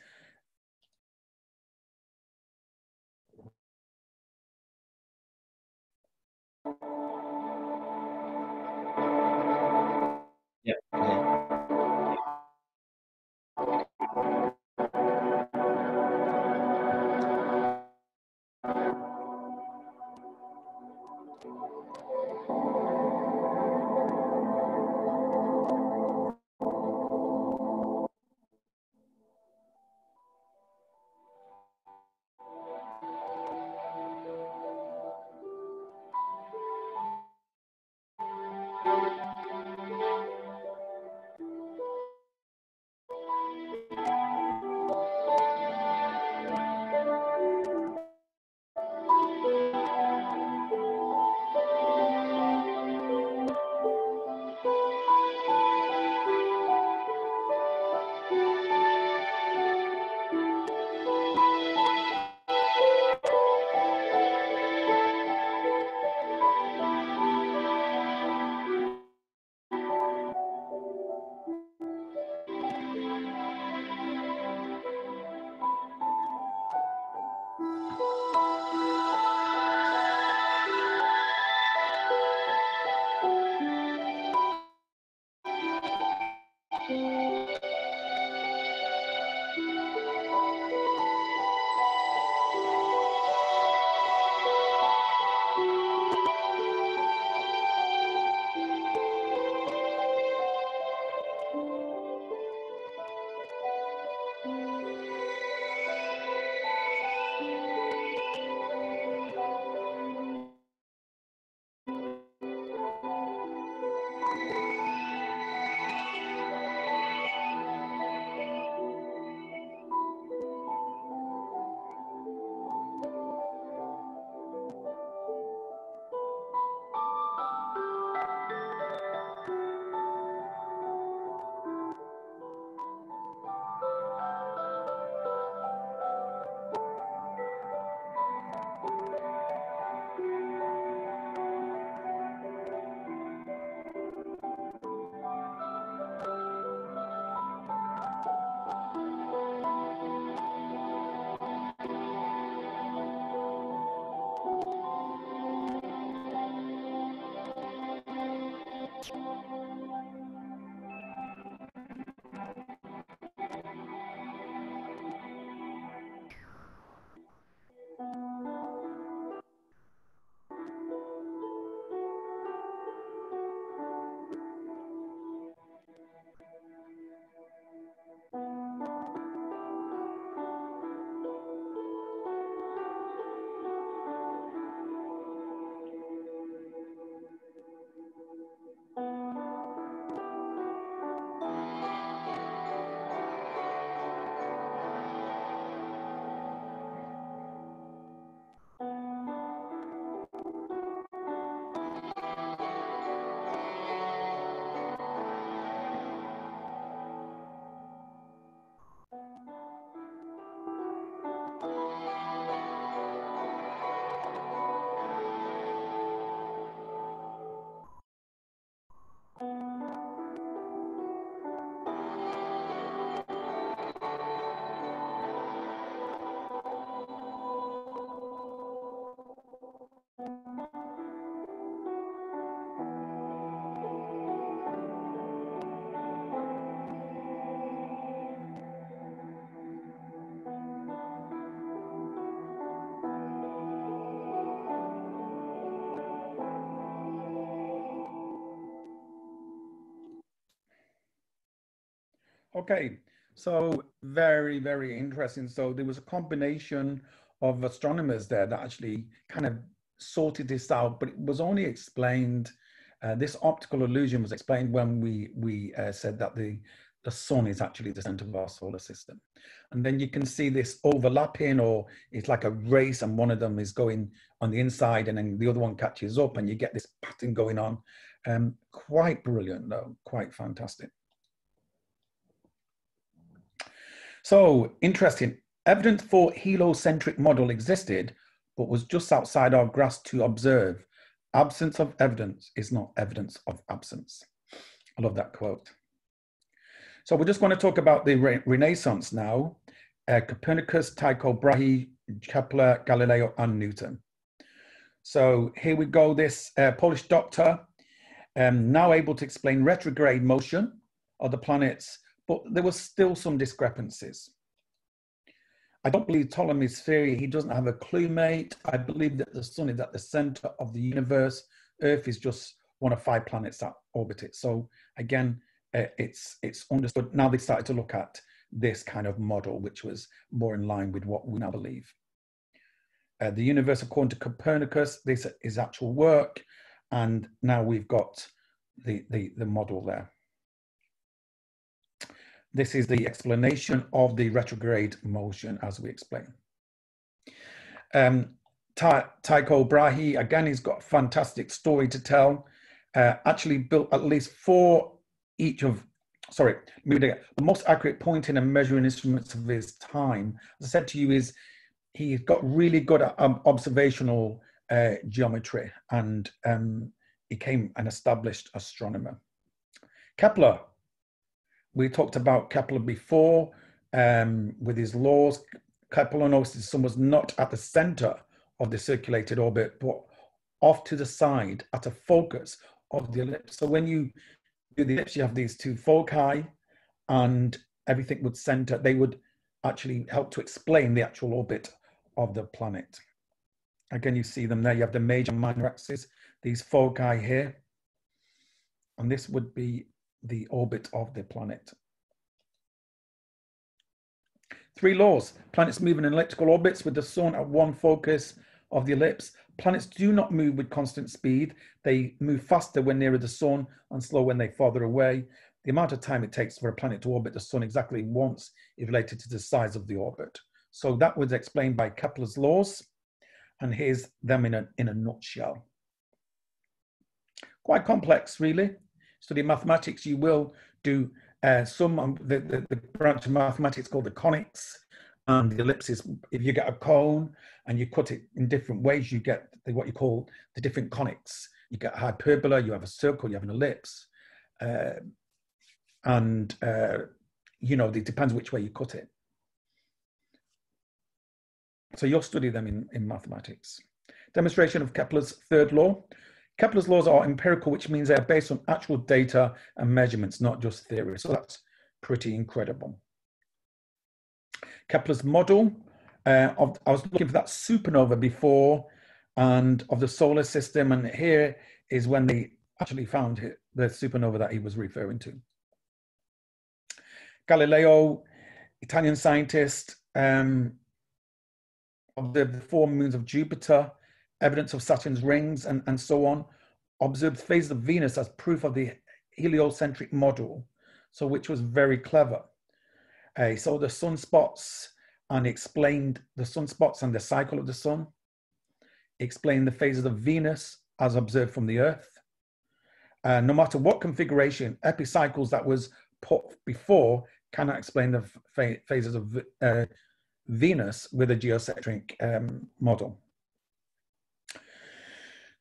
Okay, so very, very interesting. So there was a combination of astronomers there that actually kind of sorted this out, but it was only explained. Uh, this optical illusion was explained when we we uh, said that the the sun is actually the center of our solar system. And then you can see this overlapping or it's like a race and one of them is going on the inside and then the other one catches up and you get this pattern going on. Um, quite brilliant though, quite fantastic. So interesting, evidence for heliocentric model existed, but was just outside our grasp to observe. Absence of evidence is not evidence of absence. I love that quote. So we're just going to talk about the re Renaissance now. Uh, Copernicus, Tycho Brahe, Kepler, Galileo, and Newton. So here we go, this uh, Polish doctor, um, now able to explain retrograde motion of the planets, but there was still some discrepancies. I don't believe Ptolemy's theory, he doesn't have a clue, mate. I believe that the sun is at the center of the universe. Earth is just one of five planets that orbit it. So again, uh, it's it's understood now they started to look at this kind of model which was more in line with what we now believe uh, the universe according to copernicus this is actual work and now we've got the the, the model there this is the explanation of the retrograde motion as we explain um, Ty Tycho Brahe, again, he's got a fantastic story to tell. Uh, actually built at least four each of sorry, the most accurate pointing and measuring instruments of his time, as I said to you, is he got really good at um, observational uh, geometry and um, became an established astronomer. Kepler, we talked about Kepler before um, with his laws. Kepler noticed the sun was not at the center of the circulated orbit, but off to the side at a focus of the ellipse. So when you do the ellipse, you have these two foci, and everything would center. They would actually help to explain the actual orbit of the planet. Again, you see them there. You have the major minor axis, these foci here, and this would be the orbit of the planet. Three laws. Planets move in elliptical orbits with the sun at one focus of the ellipse. Planets do not move with constant speed. They move faster when nearer the sun and slow when they farther away. The amount of time it takes for a planet to orbit the sun exactly once is related to the size of the orbit. So that was explained by Kepler's laws. And here's them in a, in a nutshell. Quite complex, really. Study mathematics, you will do uh, some, um, the, the, the branch of mathematics called the conics, and the ellipses, if you get a cone and you cut it in different ways, you get the, what you call the different conics. You get hyperbola, you have a circle, you have an ellipse. Uh, and, uh, you know, it depends which way you cut it. So you'll study them in, in mathematics. Demonstration of Kepler's third law. Kepler's laws are empirical, which means they're based on actual data and measurements, not just theory. So that's pretty incredible. Kepler's model. Uh, of, I was looking for that supernova before and of the solar system. And here is when they actually found the supernova that he was referring to. Galileo, Italian scientist, um, observed the four moons of Jupiter, evidence of Saturn's rings, and, and so on. Observed phases of Venus as proof of the heliocentric model, so which was very clever. Uh, saw the sunspots and explained the sunspots and the cycle of the sun. Explained the phases of Venus as observed from the Earth. Uh, no matter what configuration, epicycles that was put before cannot explain the phases of uh, Venus with a geocentric um, model.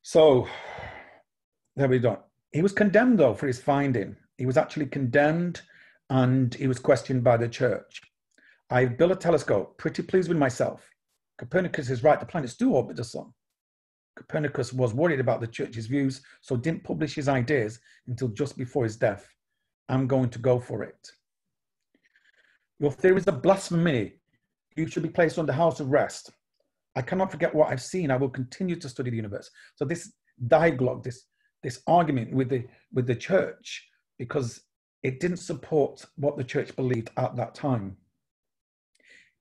So there we go. He was condemned though for his finding. He was actually condemned and he was questioned by the church. I built a telescope, pretty pleased with myself. Copernicus is right, the planets do orbit the sun. Copernicus was worried about the church's views, so didn't publish his ideas until just before his death. I'm going to go for it. Your theory is a blasphemy. You should be placed under house arrest. I cannot forget what I've seen. I will continue to study the universe. So this dialogue, this this argument with the with the church, because it didn't support what the church believed at that time.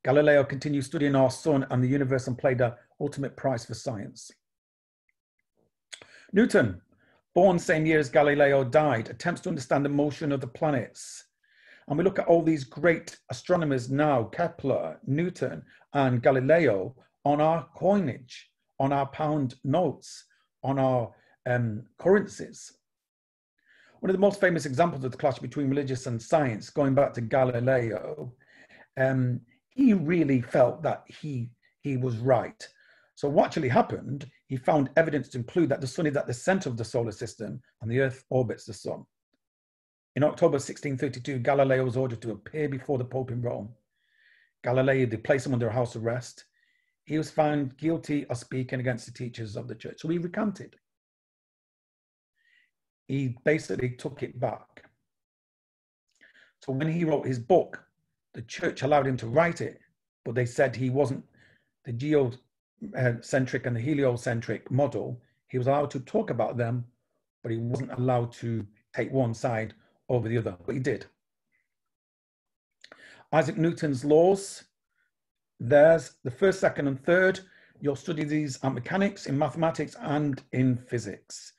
Galileo continued studying our sun and the universe and paid the ultimate price for science. Newton, born same year as Galileo died, attempts to understand the motion of the planets. And we look at all these great astronomers now, Kepler, Newton, and Galileo, on our coinage, on our pound notes, on our um, currencies. One of the most famous examples of the clash between religious and science, going back to Galileo, um, he really felt that he, he was right. So what actually happened, he found evidence to include that the sun is at the center of the solar system and the earth orbits the sun. In October 1632, Galileo was ordered to appear before the Pope in Rome. Galileo, they placed him under house arrest. He was found guilty of speaking against the teachers of the church. So he recanted. He basically took it back. So when he wrote his book, the church allowed him to write it, but they said he wasn't the geocentric and the heliocentric model. He was allowed to talk about them, but he wasn't allowed to take one side over the other, but he did. Isaac Newton's laws, there's the first, second, and third. You'll study these in mechanics, in mathematics, and in physics.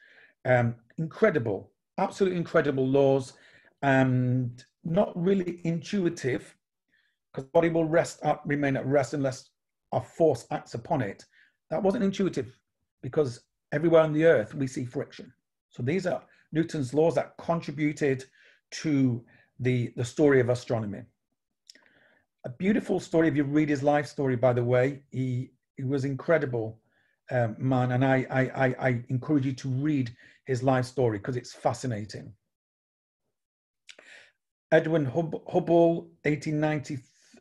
Um, incredible, absolutely incredible laws, and not really intuitive, because body will rest up, remain at rest unless a force acts upon it. That wasn't intuitive because everywhere on the earth we see friction. So these are Newton's laws that contributed to the, the story of astronomy. A beautiful story. If you read his life story, by the way, he, he was incredible um, man, and I, I, I, I encourage you to read his life story because it's fascinating. Edwin Hubble, 1890,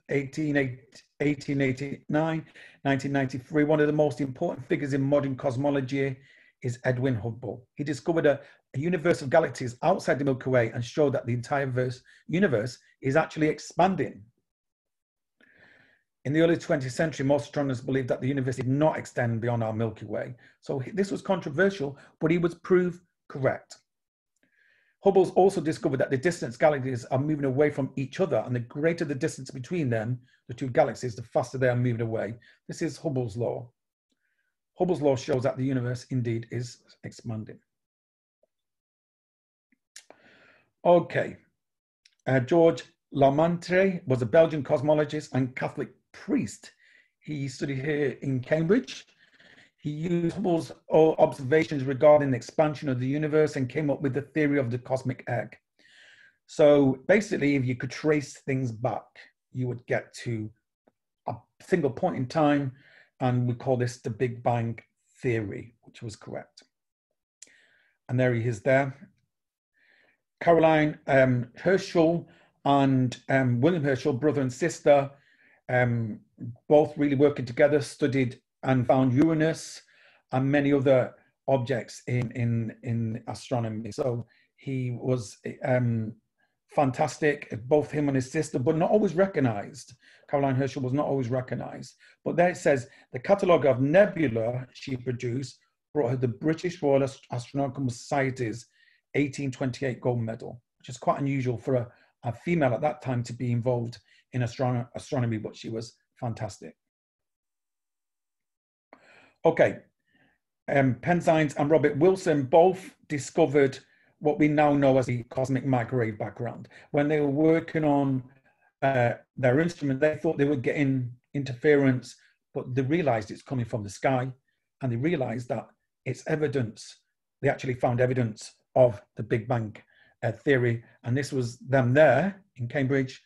1889, 1993. One of the most important figures in modern cosmology is Edwin Hubble. He discovered a, a universe of galaxies outside the Milky Way and showed that the entire verse, universe is actually expanding. In the early 20th century, most astronomers believed that the universe did not extend beyond our Milky Way. So this was controversial, but he was proved correct. Hubble's also discovered that the distant galaxies are moving away from each other, and the greater the distance between them, the two galaxies, the faster they are moving away. This is Hubble's law. Hubble's law shows that the universe indeed is expanding. Okay, uh, George Lemaitre was a Belgian cosmologist and Catholic priest. He studied here in Cambridge. He used Hubble's observations regarding the expansion of the universe and came up with the theory of the cosmic egg. So basically, if you could trace things back, you would get to a single point in time, and we call this the Big Bang theory, which was correct. And there he is there. Caroline um, Herschel and um, William Herschel, brother and sister, um, both really working together, studied and found Uranus and many other objects in, in, in astronomy. So he was um, fantastic, both him and his sister, but not always recognized. Caroline Herschel was not always recognized. But there it says the catalogue of nebula she produced brought her the British Royal Astronomical Society's 1828 gold medal, which is quite unusual for a, a female at that time to be involved in astron astronomy, but she was fantastic. Okay, um, Penzias and Robert Wilson both discovered what we now know as the cosmic microwave background. When they were working on uh, their instrument, they thought they were getting interference, but they realized it's coming from the sky, and they realized that it's evidence. They actually found evidence of the Big Bang uh, theory, and this was them there in Cambridge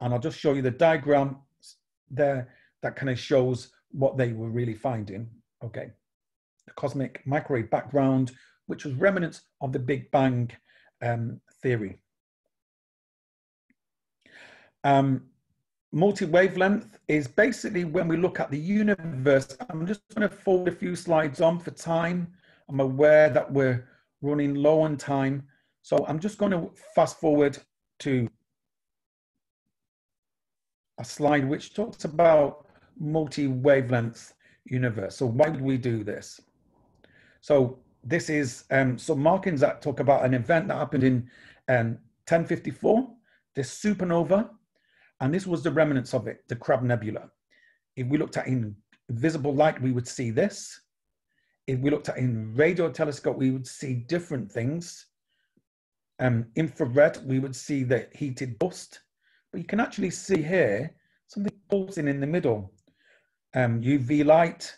and I'll just show you the diagram there that kind of shows what they were really finding. Okay, the cosmic microwave background, which was remnants of the Big Bang um, theory. Um, multi-wavelength is basically when we look at the universe. I'm just going to forward a few slides on for time. I'm aware that we're running low on time. So I'm just going to fast forward to a slide which talks about multi-wavelength universe. So why would we do this? So this is um, some markings that talk about an event that happened in um, 1054, this supernova, and this was the remnants of it, the Crab Nebula. If we looked at in visible light, we would see this. If we looked at in radio telescope, we would see different things. Um, infrared, we would see the heated dust. But you can actually see here something pulsing in the middle. Um, UV light,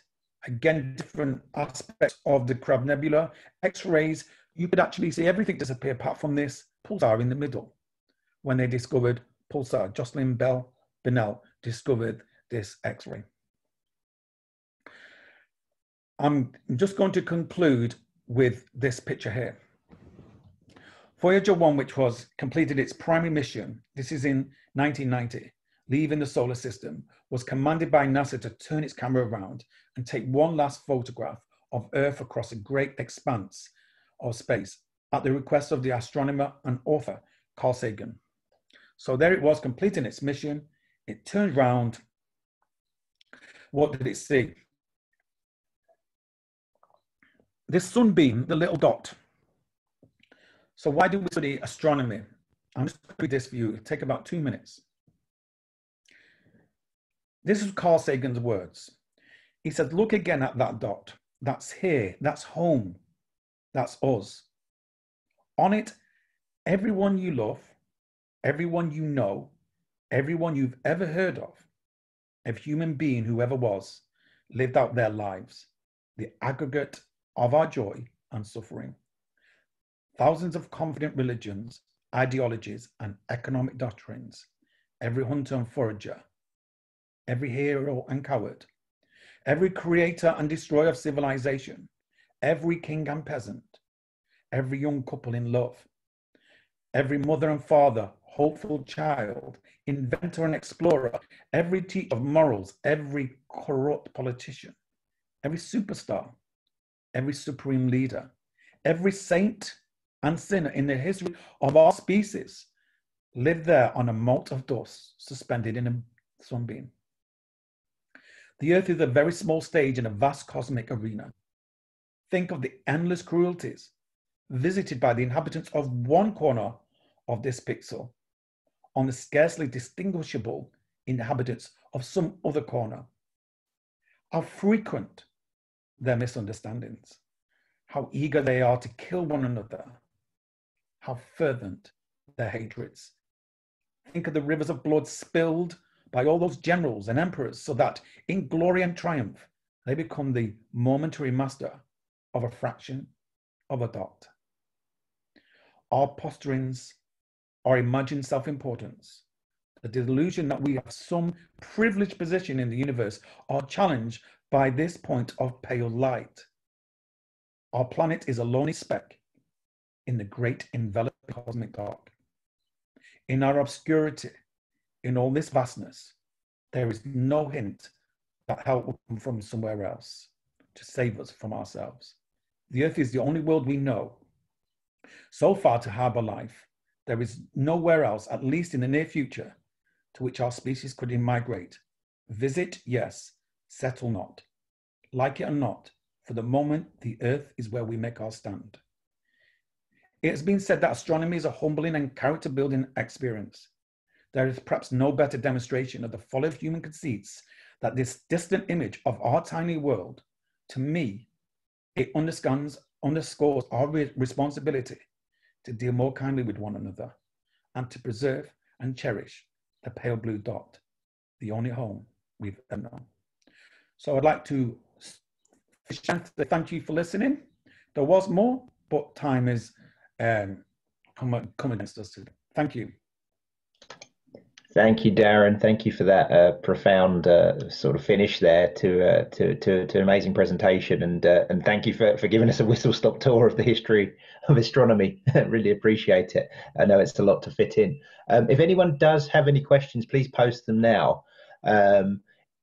again, different aspects of the Crab Nebula. X-rays, you could actually see everything disappear apart from this pulsar in the middle. When they discovered pulsar, Jocelyn Bell Burnell discovered this X-ray. I'm just going to conclude with this picture here. Voyager 1, which was completed its primary mission, this is in 1990, leaving the solar system, was commanded by NASA to turn its camera around and take one last photograph of Earth across a great expanse of space at the request of the astronomer and author Carl Sagan. So there it was completing its mission. It turned around. What did it see? This sunbeam, the little dot. So why do we study astronomy? I'm just going to read this for you. It'll take about two minutes. This is Carl Sagan's words. He said, look again at that dot. That's here. That's home. That's us. On it, everyone you love, everyone you know, everyone you've ever heard of, every human being who ever was, lived out their lives, the aggregate of our joy and suffering. Thousands of confident religions, ideologies, and economic doctrines, every hunter and forager, every hero and coward, every creator and destroyer of civilization, every king and peasant, every young couple in love, every mother and father, hopeful child, inventor and explorer, every teacher of morals, every corrupt politician, every superstar, every supreme leader, every saint and sinner in the history of our species lived there on a mote of dust suspended in a sunbeam. The earth is a very small stage in a vast cosmic arena. Think of the endless cruelties visited by the inhabitants of one corner of this pixel on the scarcely distinguishable inhabitants of some other corner. How frequent their misunderstandings, how eager they are to kill one another, how fervent their hatreds. Think of the rivers of blood spilled by all those generals and emperors, so that in glory and triumph, they become the momentary master of a fraction of a dot. Our posturings, our imagined self importance, the delusion that we have some privileged position in the universe are challenged by this point of pale light. Our planet is a lonely speck in the great enveloping cosmic dark. In our obscurity, in all this vastness, there is no hint that help will come from somewhere else to save us from ourselves. The earth is the only world we know so far to harbor life. There is nowhere else, at least in the near future, to which our species could migrate. Visit, yes, settle not. Like it or not, for the moment, the earth is where we make our stand. It has been said that astronomy is a humbling and character building experience. There is perhaps no better demonstration of the folly of human conceits that this distant image of our tiny world, to me, it understands, underscores our re responsibility to deal more kindly with one another and to preserve and cherish the pale blue dot, the only home we've ever known. So I'd like to thank you for listening. There was more, but time is um, come, come against us. Today. Thank you. Thank you, Darren. Thank you for that uh, profound uh, sort of finish there to, uh, to, to to an amazing presentation, and uh, and thank you for, for giving us a whistle stop tour of the history of astronomy. I really appreciate it. I know it's a lot to fit in. Um, if anyone does have any questions, please post them now. Um,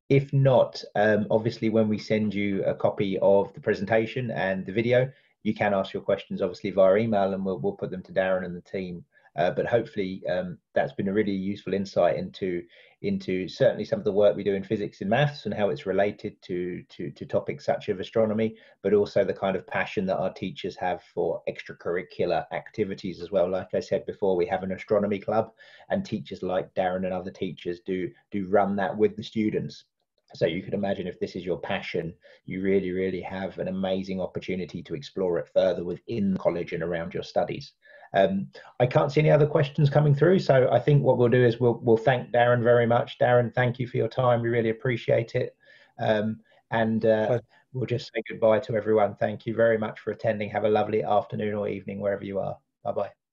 if not, um, obviously, when we send you a copy of the presentation and the video, you can ask your questions obviously via email, and we'll we'll put them to Darren and the team Uh, but hopefully um, that's been a really useful insight into into certainly some of the work we do in physics and maths and how it's related to, to, to topics such as astronomy, but also the kind of passion that our teachers have for extracurricular activities as well. Like I said before, we have an astronomy club and teachers like Darren and other teachers do, do run that with the students. So you could imagine if this is your passion, you really, really have an amazing opportunity to explore it further within college and around your studies. Um, I can't see any other questions coming through, so I think what we'll do is we'll we'll thank Darren very much. Darren, thank you for your time. We really appreciate it, um, and uh, we'll just say goodbye to everyone. Thank you very much for attending. Have a lovely afternoon or evening wherever you are. Bye bye.